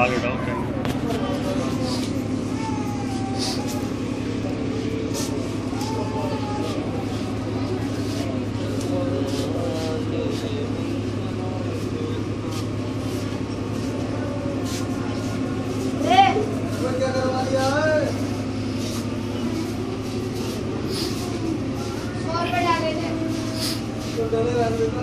आगे डाओ कैमरा क्या करवा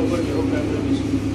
ocorreu para a missão.